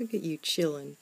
Look at you chilling.